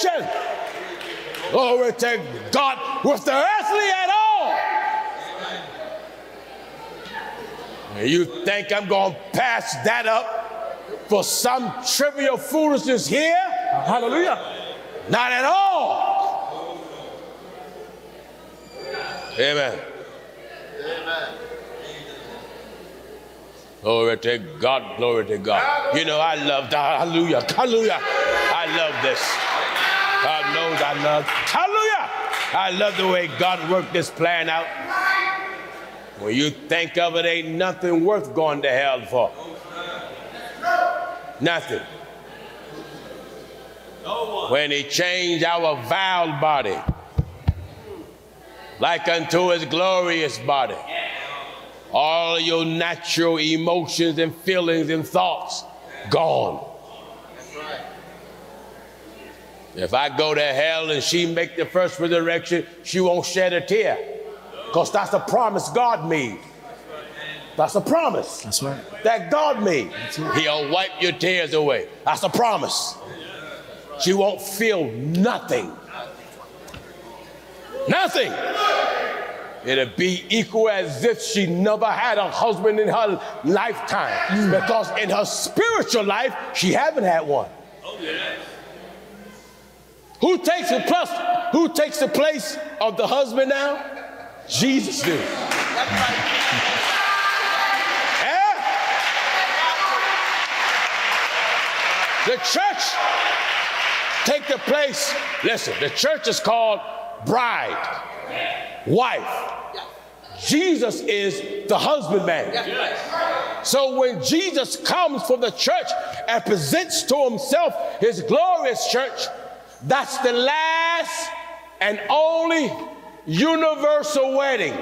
salvation. Glory to God with the earthly at all. And you think I'm going to pass that up for some trivial foolishness here? Hallelujah. Not at all. Amen. Glory to God, glory to God. You know, I love that. Hallelujah, hallelujah. I love this. God knows I love. Hallelujah. I love the way God worked this plan out. When you think of it, ain't nothing worth going to hell for. Nothing. When he changed our vile body like unto his glorious body all your natural emotions and feelings and thoughts gone. If I go to hell and she make the first resurrection, she won't shed a tear. Because that's a promise God made. That's a promise. That's right. That God made. He'll wipe your tears away. That's a promise. She won't feel nothing. Nothing. It'll be equal as if she never had a husband in her lifetime. Mm. Because in her spiritual life, she haven't had one. Oh, Who takes the plus? Who takes the place of the husband now? Jesus did. Yeah? The church take the place. Listen, the church is called bride, wife. Jesus is the husbandman. So when Jesus comes for the church and presents to himself his glorious church, that's the last and only universal wedding.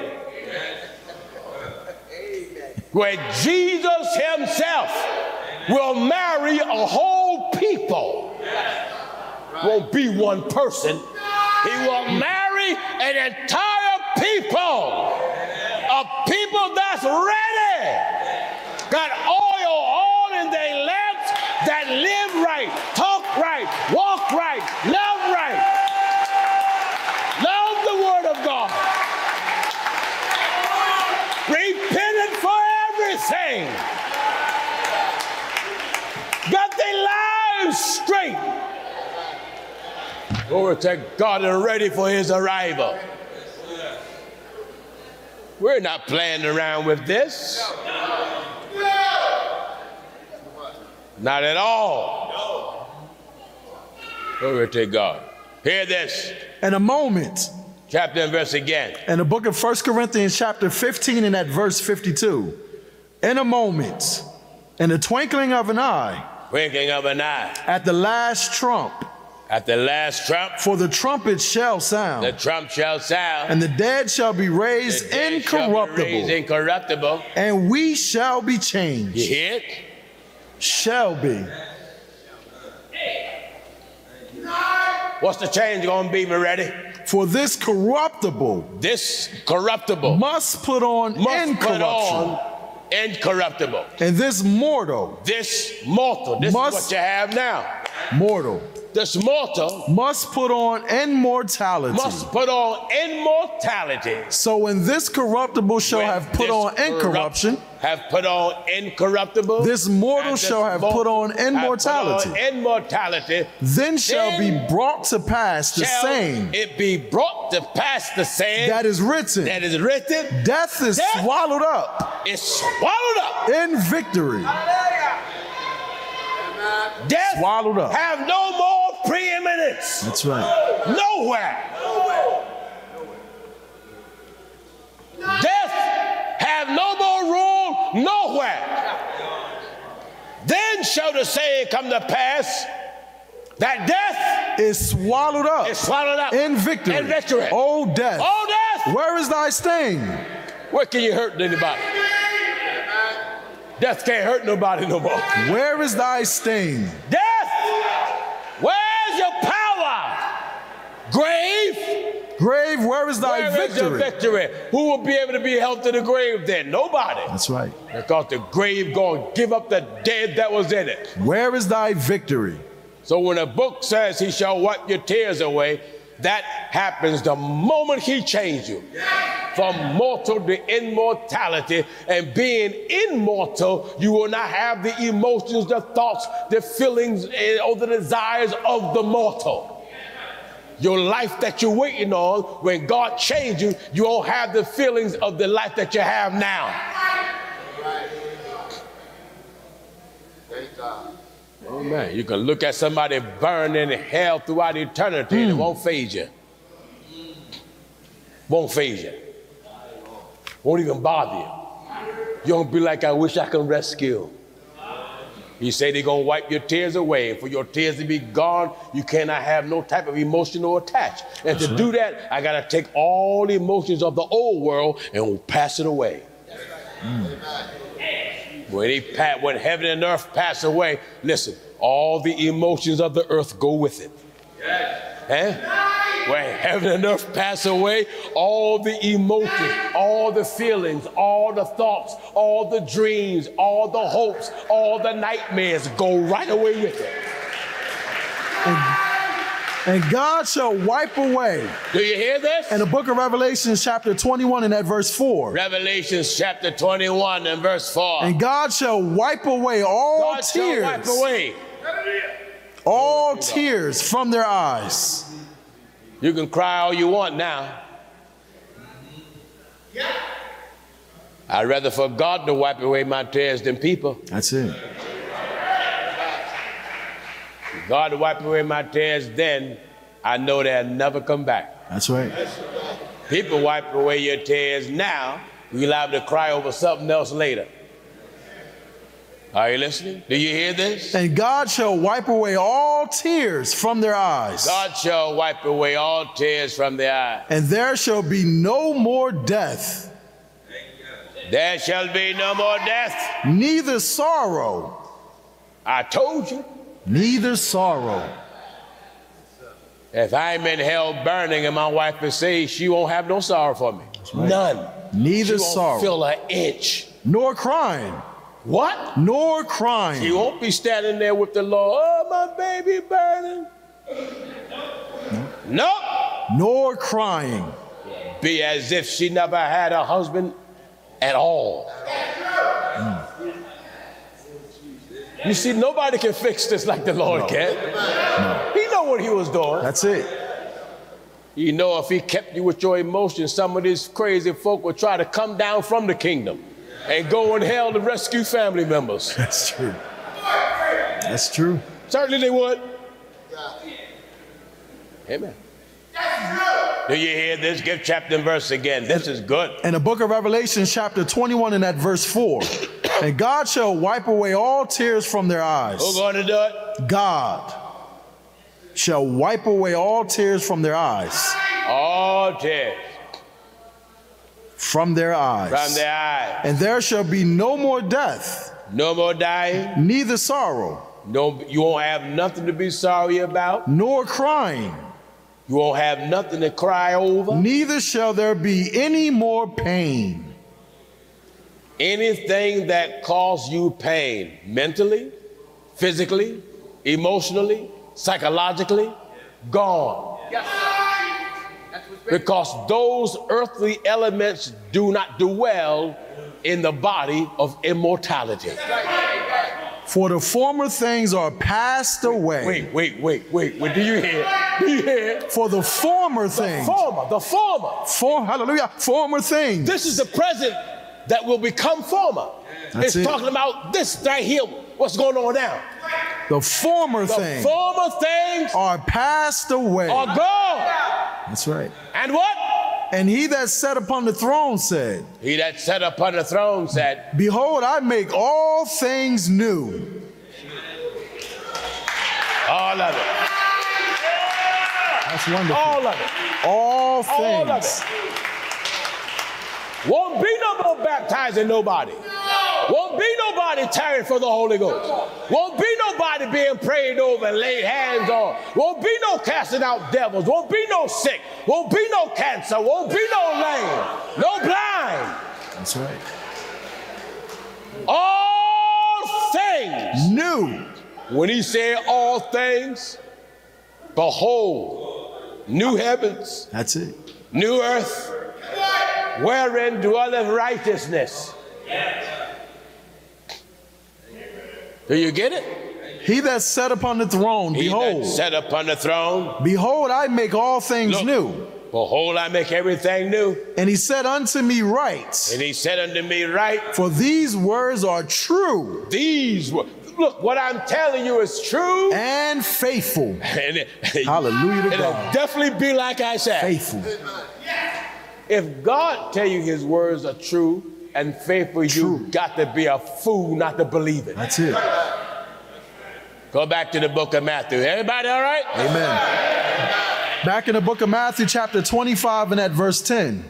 Where Jesus himself will marry a whole people. Won't be one person. He will marry an entire people. A people that's ready. Got oil all in their lamps that live right, right, love right. Love the word of God. Repentant for everything. Got their lives straight. Glory to God and ready for his arrival. We're not playing around with this. Not at all. Glory to God. Hear this. In a moment, Chapter and verse again. in the book of 1 Corinthians, chapter 15, and at verse 52, in a moment, in the twinkling of an eye, Winking of an eye. at the last trump, At the last trump, for the trumpet shall sound, the trump shall sound. and the dead shall be The raised shall be incorruptible, raised incorruptible. and we shall be changed. You hear it? Shall be. What's the change gonna be, ready? For this corruptible This corruptible must put on must put on incorruptible. and this mortal, This mortal, this Must- is what you have now. mortal, This mortal must put on immortality. must put on immortality. So when this corruptible shall When have put on incorruption, corrupt- Have put on incorruptible. This mortal this shall have put on have put immortality. on immortality. then shall be brought to pass the same It be brought to pass the same that is written. that is written. Death is Death- swallowed up Is swallowed up. in victory. Death Swallowed up. have no preeminence. That's right. Nowhere. Death have no more rule nowhere. Then shall the saying come to pass that death Is swallowed up is swallowed up in victory. In victory. O death, Oh, death! where is thy sting? Where can you hurt anybody? Death can't hurt nobody no more. Where is thy sting? Death, Grave, Grave, where is thy where is your victory? victory? Who will be able to be held to the grave then? Nobody. That's right. Because the grave going to give up the dead that was in it. Where is thy victory? So when a book says he shall wipe your tears away, that happens the moment he changed you from mortal to immortality. And being immortal, you will not have the emotions, the thoughts, the feelings, eh, or the desires of the mortal. Your life that you're waiting on, when God changed you, you won't have the feelings of the life that you have now. Amen. You can look at somebody burning in hell throughout eternity mm. and it won't faze you. Won't faze you. Won't even bother you. You don't be like, I wish I could rescue. He said they're going to wipe your tears away. And for your tears to be gone, you cannot have no type of emotional attach. And That's to right. do that, I got to take all the emotions of the old world and pass it away. Mm. When, he, when heaven and earth pass away, listen, all the emotions of the earth go with it. Eh? When heaven and earth pass away, all the emotions, all the feelings, all the thoughts, all the dreams, all the hopes, all the nightmares go right away with it. And God shall wipe away. Do you hear this? In the book of Revelation, chapter 21, and at verse 4. Revelations chapter 21 and verse 4. And God shall wipe away all God tears. wipe away all tears from their eyes. You can cry all you want now. I'd rather for God to wipe away my tears than people. That's it. God to wipe away my tears, then I know they'll never come back. That's right. People wipe away your tears now. You'll have to cry over something else later. Are you listening? Do you hear this? And God shall wipe away all tears from their eyes. God shall wipe away all tears from their eyes. And there shall be no more death. There shall be no more death. Neither sorrow. I told you. Neither sorrow. If I'm in hell burning and my wife is saved, she won't have no sorrow for me. Right. None. Neither she won't sorrow. Feel an itch. Nor crying. What? Nor crying. She won't be standing there with the Lord. Oh, my baby burning. No. Nope. Nor crying. Be as if she never had a husband at all. Mm. You see, nobody can fix this like the Lord no. can. No. He know what he was doing. That's it. You know, if he kept you with your emotions, some of these crazy folk would try to come down from the kingdom and go in hell to rescue family members. That's true. That's true. Certainly they would. Amen. That's true. Do you hear this? Give chapter and verse again. This is good. In the book of Revelation, chapter 21, and at verse 4. and God shall wipe away all tears from their eyes. Who's going to do it? God shall wipe away all tears from their eyes. All tears from their eyes. From their eyes. And there shall be no more death. No more dying. Neither sorrow. No, you won't have nothing to be sorry about. Nor crying. You won't have nothing to cry over. Neither shall there be any more pain. Anything that causes you pain, mentally, physically, emotionally, psychologically, gone. Yes because those earthly elements do not dwell in the body of immortality. For the former things are passed away. Wait, wait, wait, wait. What do you hear? Do you hear? For the former things. The former, the former. For, hallelujah, former things. This is the present that will become former. That's it's it. talking about this right here, what's going on now. The former the things. former things are passed away. Are gone. That's right. And what? And he that sat upon the throne said, He that sat upon the throne said, Behold, I make all things new. All of it. That's wonderful. All of it. All things. All of it. Won't be no more baptizing nobody. Won't be nobody tarrying for the Holy Ghost. Won't be nobody being prayed over and laid hands on. Won't be no casting out devils. Won't be no sick. Won't be no cancer. Won't be no lame. No blind. That's right. All things new. when he said all things, behold, new heavens, That's it. new earth, wherein dwelleth righteousness. Do you get it? He that sat upon the throne, He behold, that sat upon the throne, behold, I make all things Look. new. behold, I make everything new. And he said unto me, Write, And he said unto me, Write, for these words are true these were, look, what I'm telling you is true. and faithful. And it, Hallelujah to it'll God. definitely be like I said. Faithful. If God tell you his words are true and faithful, True. you got to be a fool not to believe it. That's it. Go back to the book of Matthew. Everybody all right? Amen. Back in the book of Matthew, chapter 25, and at verse 10.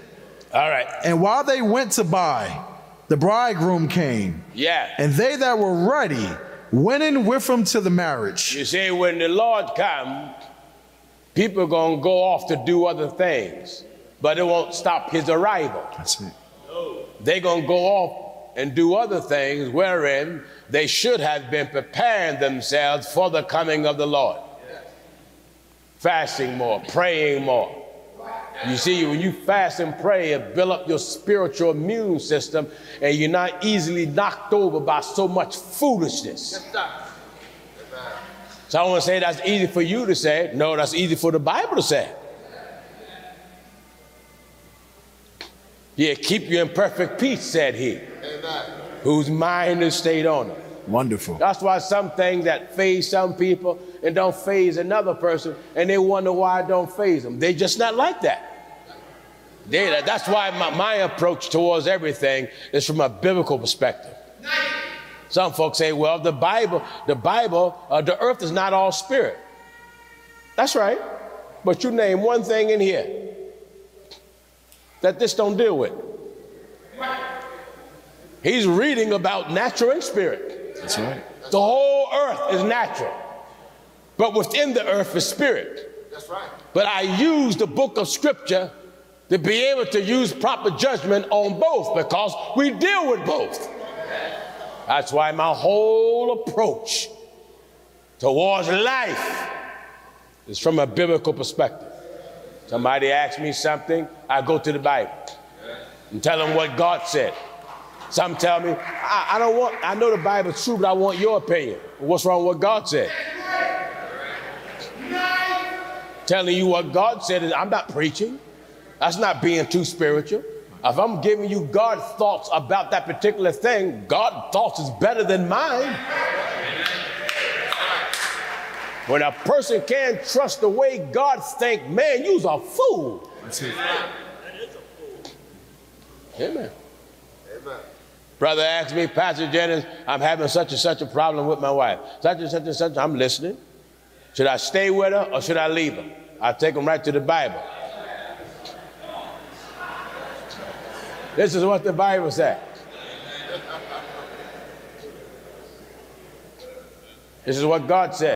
All right. And while they went to buy, the bridegroom came, Yeah. and they that were ready went in with him to the marriage. You see, when the Lord comes, people are going to go off to do other things, but it won't stop his arrival. That's it. They're going to go off and do other things wherein they should have been preparing themselves for the coming of the Lord. Fasting more, praying more. You see, when you fast and pray, it build up your spiritual immune system, and you're not easily knocked over by so much foolishness. So I want to say that's easy for you to say. No, that's easy for the Bible to say. Yeah, keep you in perfect peace, said he, whose mind is stayed on him. Wonderful. That's why some things that faze some people and don't faze another person, and they wonder why it don't faze them. They're just not like that. They, that's why my, my approach towards everything is from a biblical perspective. Some folks say, well, the Bible, the Bible, uh, the earth is not all spirit. That's right. But you name one thing in here that this don't deal with. He's reading about natural and spirit. That's right. The whole earth is natural, but within the earth is spirit. That's right. But I use the book of scripture to be able to use proper judgment on both because we deal with both. That's why my whole approach towards life is from a biblical perspective. Somebody asks me something, I go to the Bible and tell them what God said. Some tell me, I, I don't want, I know the Bible's true, but I want your opinion. What's wrong with what God said? Telling you what God said, is I'm not preaching. That's not being too spiritual. If I'm giving you God's thoughts about that particular thing, God's thoughts is better than mine. When a person can't trust the way God think, man, you's a fool. That's it. Amen. Amen. Brother asked me, Pastor Jennings, I'm having such and such a problem with my wife. Such and such and such. I'm listening. Should I stay with her or should I leave her? I take them right to the Bible. This is what the Bible said. This is what God said.